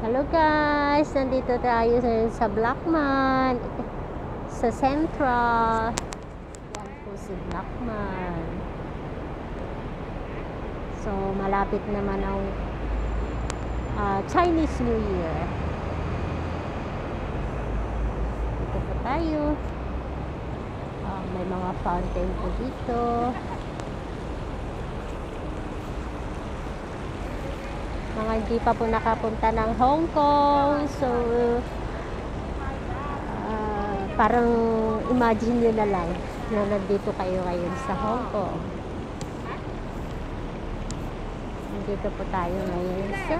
Hello guys! Nandito tayo sa, sa Blackman. Sa Central. Yan po si Blackman. So, malapit naman ang ah, Chinese New Year. Dito po tayo. Ah, may mga fountain po dito. mga hindi pa po nakapunta ng Hong Kong. So, ah, parang imagine nyo na lang na nandito kayo ngayon sa Hong Kong. Nandito po tayo ngayon sa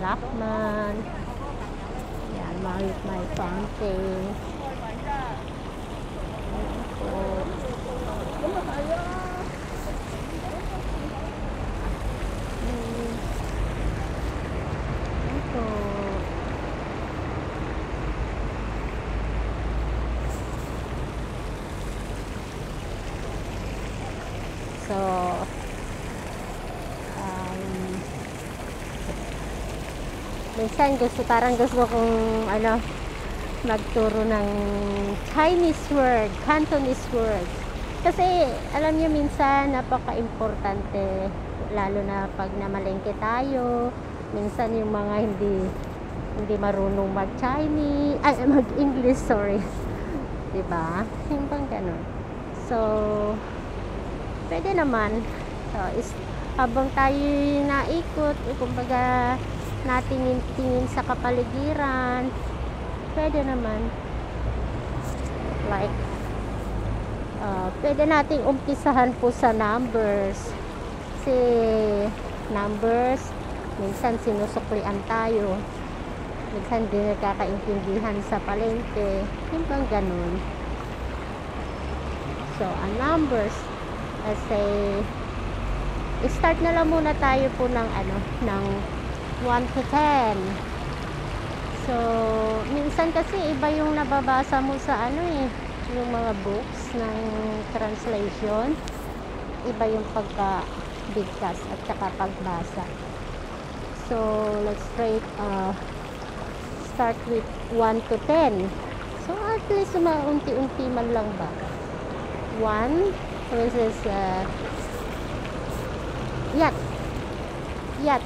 Blackman. Yan, may, may fountain. Ayan po. Mm. Ito. So, um, minsan gusto, parang gusto kong, ano, magturo ng Chinese word, Cantonese word. Kasi, alam niyo minsan, napaka-importante, lalo na pag namalengke tayo, minsan yung mga hindi hindi marunong mag-Chinese, ay, mag-English, sorry. 'Di ba? Yung bang ganun. So, pwede naman. So, is, habang tayo naikot, eh, kumbaga, natingin-tingin sa kapaligiran, pwede naman. Like, uh, pwede nating umpisahan po sa numbers. Kasi, numbers, minsan sinusuklian tayo. Minsan di nagkakaintindihan sa palengke. Yung bang ganun. So, ang numbers, let's say, start na lang muna tayo po ng ano, ng 1 to 10. So, minsan kasi iba yung nababasa mo sa ano eh, yung mga books ng translation. Iba yung pagka bigkas at saka pagbasa. So, let's try uh, start with 1 to 10. So, at least maunti-unti man lang ba? 1, this is uh, yat. Yat.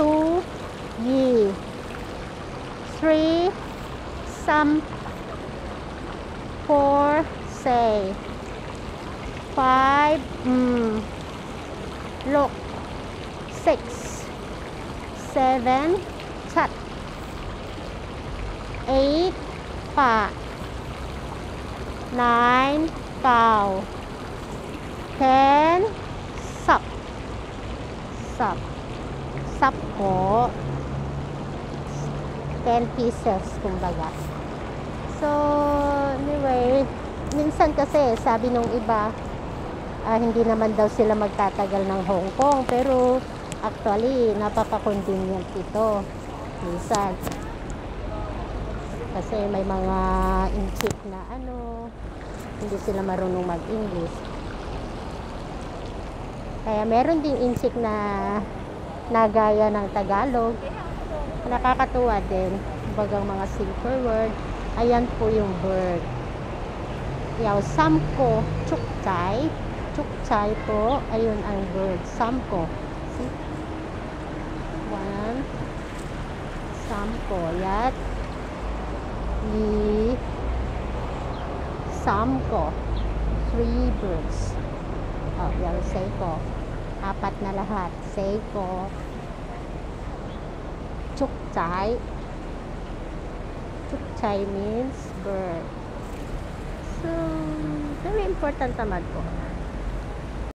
two, yi, three, some, four, say, five, mm, look, six, seven, chat, eight, pa, nine, bow, ten, sub, sub. Po. 10 pieces, kumbaga. So, anyway, minsan kasi, sabi nung iba, ah, hindi naman daw sila magtatagal ng Hong Kong. Pero, actually, napaka-convenient ito. Minsan. Kasi may mga inchik na ano, hindi sila marunong mag-English. Kaya meron ding inchik na nagaya ng Tagalog. Nakakatuwa din. Bagang mga silver word. Ayan po yung bird. Yaw, samko, chukchay. Chukchay po. Ayun ang bird. Samko. See? One. Samko. Yat. Yi. Samko. Three birds. Oh, yaw, seiko. Apat na lahat. Seiko. Chukchay. Chukchay means bird. So, very important naman po.